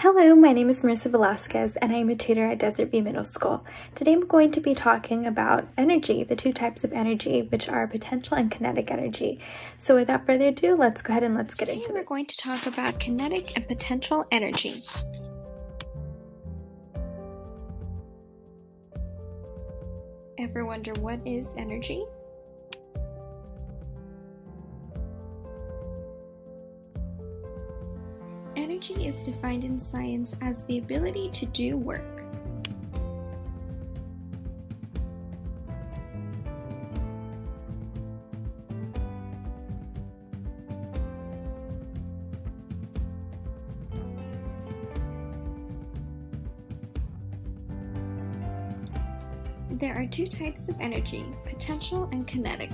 Hello, my name is Marissa Velasquez and I am a tutor at Desert View Middle School. Today I'm going to be talking about energy, the two types of energy, which are potential and kinetic energy. So without further ado, let's go ahead and let's get Today into it. we're going to talk about kinetic and potential energy. Ever wonder what is energy? Energy is defined in science as the ability to do work. There are two types of energy, potential and kinetic.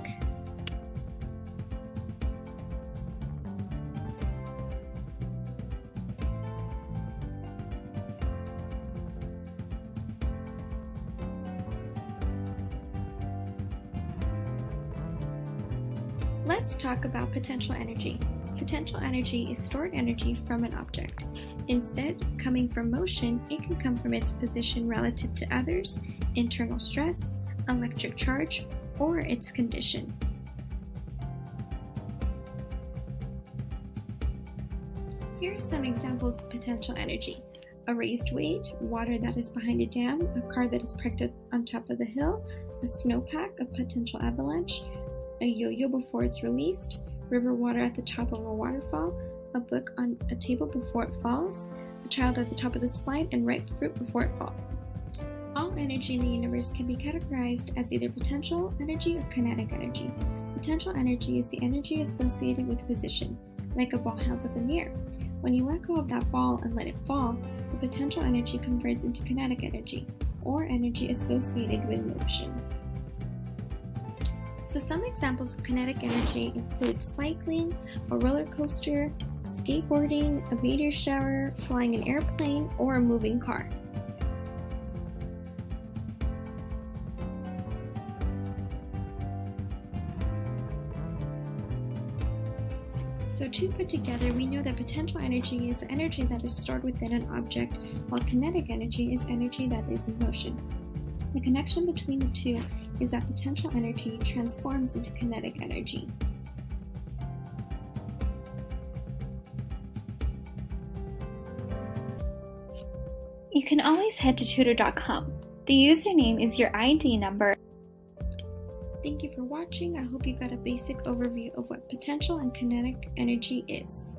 Let's talk about potential energy. Potential energy is stored energy from an object. Instead, coming from motion, it can come from its position relative to others, internal stress, electric charge, or its condition. Here are some examples of potential energy. A raised weight, water that is behind a dam, a car that is parked on top of the hill, a snowpack, a potential avalanche, a yo-yo before it's released, river water at the top of a waterfall, a book on a table before it falls, a child at the top of the slide, and ripe fruit before it falls. All energy in the universe can be categorized as either potential energy or kinetic energy. Potential energy is the energy associated with position, like a ball held up in the air. When you let go of that ball and let it fall, the potential energy converts into kinetic energy, or energy associated with motion. So some examples of kinetic energy include cycling, a roller coaster, skateboarding, a meteor shower, flying an airplane, or a moving car. So to put together, we know that potential energy is energy that is stored within an object, while kinetic energy is energy that is in motion. The connection between the two is that potential energy transforms into kinetic energy. You can always head to tutor.com. The username is your ID number. Thank you for watching. I hope you got a basic overview of what potential and kinetic energy is.